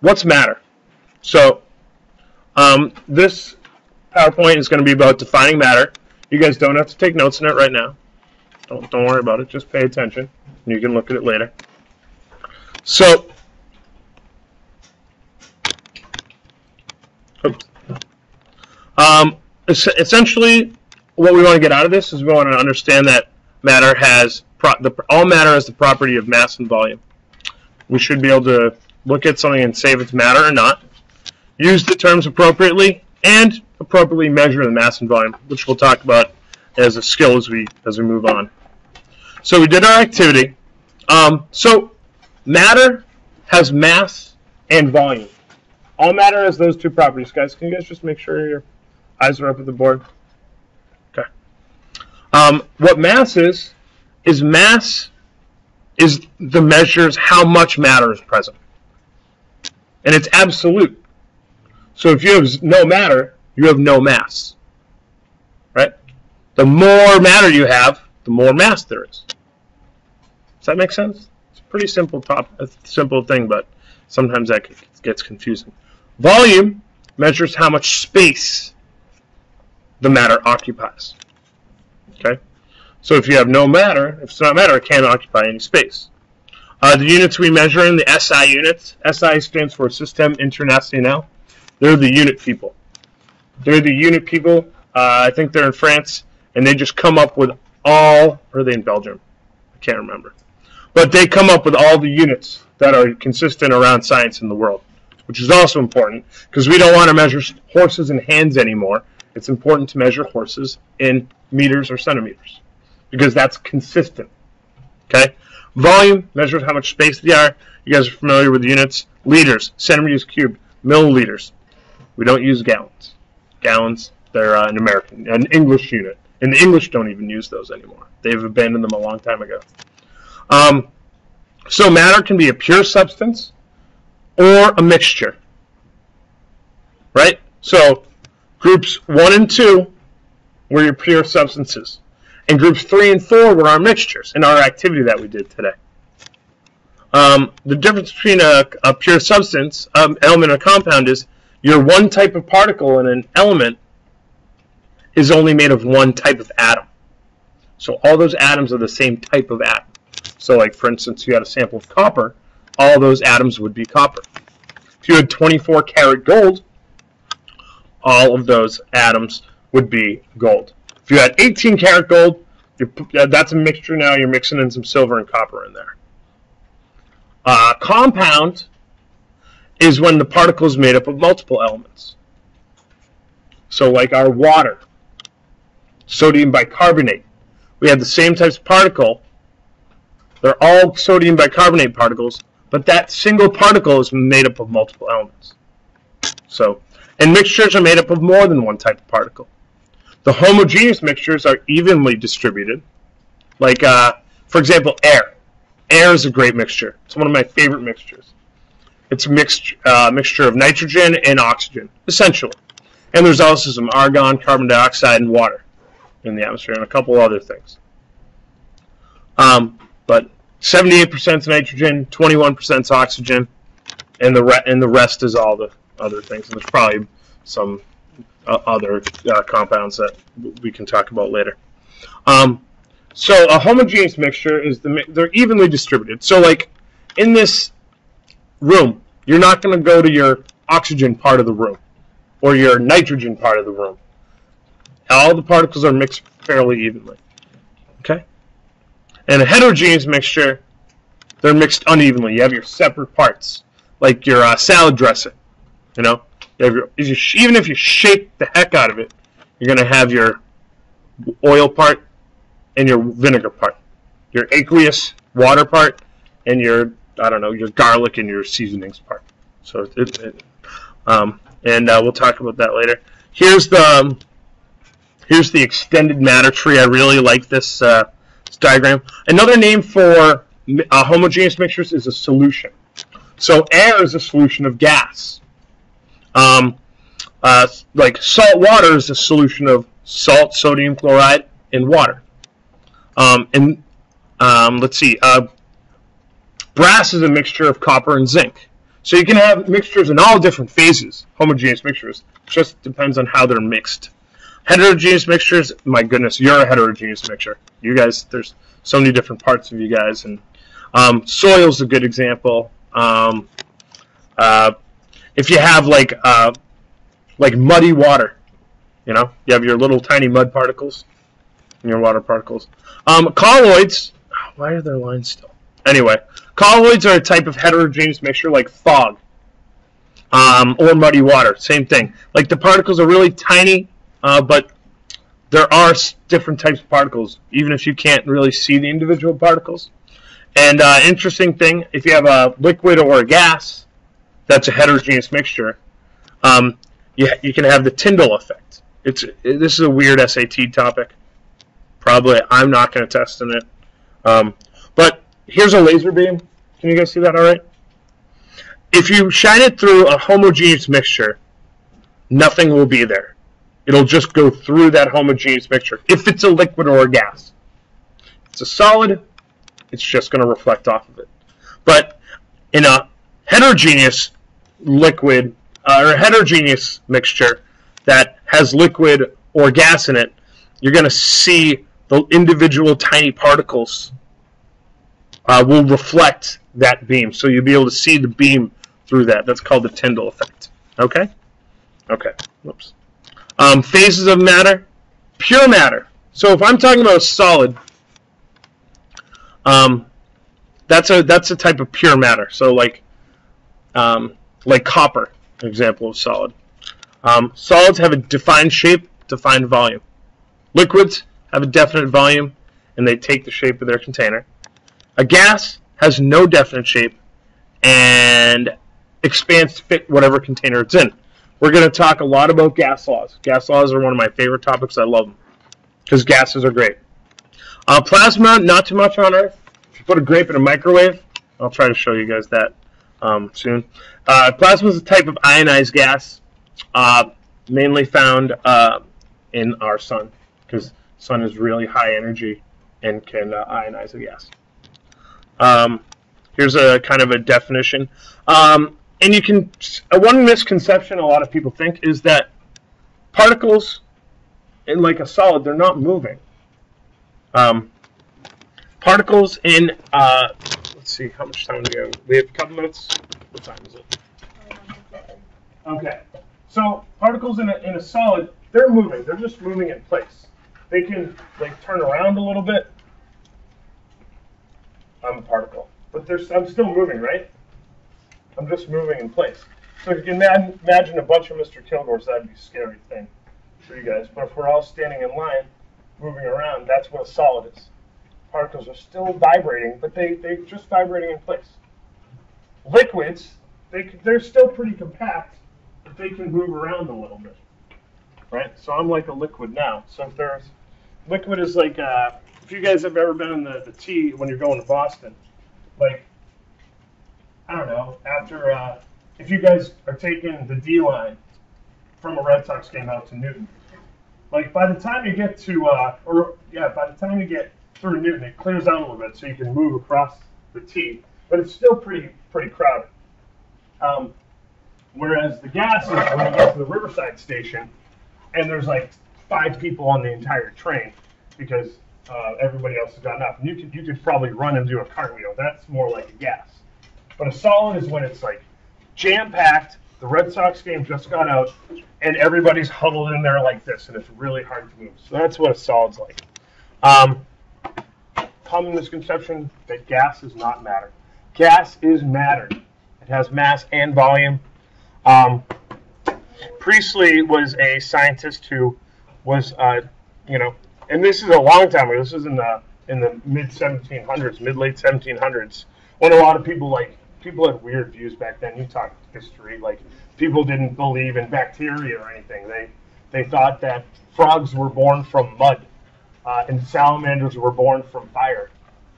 what's matter? So um, this PowerPoint is going to be about defining matter. You guys don't have to take notes in it right now. Don't, don't worry about it. Just pay attention. You can look at it later. So. Um, essentially, what we want to get out of this is we want to understand that matter has the, all matter has the property of mass and volume. We should be able to look at something and say if it's matter or not, use the terms appropriately, and appropriately measure the mass and volume, which we'll talk about as a skill as we as we move on. So we did our activity. Um, so matter has mass and volume. All matter has those two properties, guys. Can you guys just make sure your eyes are up at the board? Okay. Um, what mass is is mass is the measures how much matter is present, and it's absolute. So if you have no matter, you have no mass. Right? The more matter you have, the more mass there is. Does that make sense? It's a pretty simple top, simple thing, but sometimes that gets confusing. Volume measures how much space the matter occupies. Okay? So if you have no matter, if it's not matter, it can't occupy any space. Uh, the units we measure in the SI units, SI stands for System International. They're the unit people. They're the unit people. Uh, I think they're in France, and they just come up with all, or are they in Belgium? I can't remember. But they come up with all the units that are consistent around science in the world, which is also important because we don't want to measure horses in hands anymore. It's important to measure horses in meters or centimeters because that's consistent. Okay? Volume measures how much space they are. You guys are familiar with units. Liters, centimeters cubed, milliliters. We don't use gallons. Gallons, they're uh, an American, an English unit. And the English don't even use those anymore. They've abandoned them a long time ago. Um, so matter can be a pure substance or a mixture. Right? So groups 1 and 2 were your pure substances. And groups 3 and 4 were our mixtures in our activity that we did today. Um, the difference between a, a pure substance, um, element, or compound is your one type of particle in an element is only made of one type of atom. So all those atoms are the same type of atom. So like for instance, you had a sample of copper, all those atoms would be copper. If you had 24 karat gold, all of those atoms would be gold. If you had 18 karat gold, that's a mixture now. You're mixing in some silver and copper in there. Uh, compound is when the particle is made up of multiple elements. So like our water, sodium bicarbonate. We have the same types of particle. They're all sodium bicarbonate particles, but that single particle is made up of multiple elements. So, and mixtures are made up of more than one type of particle. The homogeneous mixtures are evenly distributed. Like, uh, for example, air. Air is a great mixture. It's one of my favorite mixtures. It's a mixed, uh, mixture of nitrogen and oxygen, essentially. And there's also some argon, carbon dioxide, and water in the atmosphere, and a couple other things. Um, but 78% is nitrogen, 21% is oxygen, and the and the rest is all the other things. And there's probably some uh, other uh, compounds that we can talk about later. Um, so a homogeneous mixture is the they're evenly distributed. So like in this room. You're not going to go to your oxygen part of the room or your nitrogen part of the room. All the particles are mixed fairly evenly. Okay? And a heterogeneous mixture, they're mixed unevenly. You have your separate parts, like your uh, salad dressing. You know, you your, even if you shake the heck out of it, you're going to have your oil part and your vinegar part, your aqueous water part, and your I don't know your garlic and your seasonings part. So it, it um, and uh, we'll talk about that later. Here's the um, here's the extended matter tree. I really like this, uh, this diagram. Another name for uh, homogeneous mixtures is a solution. So air is a solution of gas. Um, uh, like salt water is a solution of salt, sodium chloride, and water. Um, and um, let's see, uh, Brass is a mixture of copper and zinc. So you can have mixtures in all different phases, homogeneous mixtures. Just depends on how they're mixed. Heterogeneous mixtures, my goodness, you're a heterogeneous mixture. You guys, there's so many different parts of you guys, and um, soil's a good example. Um, uh, if you have like uh, like muddy water, you know, you have your little tiny mud particles and your water particles. Um, colloids, why are there lines still? Anyway, colloids are a type of heterogeneous mixture like fog um, or muddy water. Same thing. Like the particles are really tiny, uh, but there are different types of particles, even if you can't really see the individual particles. And uh, interesting thing, if you have a liquid or a gas, that's a heterogeneous mixture. Um, you, you can have the Tyndall effect. It's this is a weird SAT topic. Probably I'm not going to test in it. Um, but here's a laser beam. Can you guys see that all right? If you shine it through a homogeneous mixture, nothing will be there. It'll just go through that homogeneous mixture. If it's a liquid or a gas. If it's a solid, it's just going to reflect off of it. But in a heterogeneous liquid uh, or heterogeneous mixture that has liquid or gas in it, you're going to see the individual tiny particles uh, will reflect that beam. So you'll be able to see the beam through that. That's called the Tyndall effect. Okay? Okay. Whoops. Um, phases of matter. Pure matter. So if I'm talking about a solid, um, that's a that's a type of pure matter. So like um, like copper, an example of solid. Um, solids have a defined shape, defined volume. Liquids have a definite volume, and they take the shape of their container. A gas has no definite shape and expands to fit whatever container it's in. We're going to talk a lot about gas laws. Gas laws are one of my favorite topics. I love them because gases are great. Uh, plasma, not too much on Earth. If you put a grape in a microwave, I'll try to show you guys that um, soon. Uh, plasma is a type of ionized gas, uh, mainly found uh, in our sun because sun is really high energy and can uh, ionize a gas. Um, here's a kind of a definition. Um, and you can, uh, one misconception a lot of people think is that particles in like a solid, they're not moving. Um, particles in, uh, let's see, how much time we have? We have a couple minutes. What time is it? Okay. So particles in a, in a solid, they're moving. They're just moving in place. They can like turn around a little bit. I'm a particle, but there's I'm still moving, right? I'm just moving in place. So if you can imagine a bunch of Mr. Killgoars, that'd be a scary thing for you guys. But if we're all standing in line, moving around, that's what a solid is. Particles are still vibrating, but they, they're just vibrating in place. Liquids, they, they're still pretty compact, but they can move around a little bit. Right? So I'm like a liquid now. So if there's, liquid is like, uh, if you guys have ever been in the, the T when you're going to Boston, like I don't know, after uh, if you guys are taking the D line from a Red Sox game out to Newton, like by the time you get to, uh, or yeah, by the time you get through Newton, it clears out a little bit so you can move across the T, but it's still pretty pretty crowded. Um, whereas the gas is when you get to the Riverside station, and there's like five people on the entire train because uh, everybody else has gotten off. And you could you could probably run and do a cartwheel. That's more like a gas. But a solid is when it's like jam packed. The Red Sox game just got out, and everybody's huddled in there like this, and it's really hard to move. So that's what a solid's like. Um, common misconception that gas is not matter. Gas is matter. It has mass and volume. Um, Priestley was a scientist who was, uh, you know, and this is a long time ago. This is in the in the mid 1700s, mid late 1700s, when a lot of people like people had weird views back then. You talk history, like people didn't believe in bacteria or anything. They they thought that frogs were born from mud, uh, and salamanders were born from fire.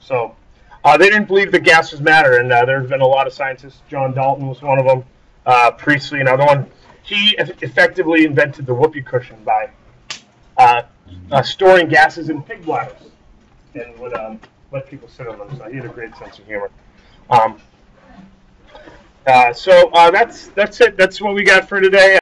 So uh, they didn't believe the gases matter, and uh, there's been a lot of scientists. John Dalton was one of them. Uh, Priestley, another one. He effectively invented the whoopee cushion by uh, uh, storing gases in pig bladders and would um, let people sit on them. So he had a great sense of humor. Um, Uh, so that's that's it. That's what we got for today.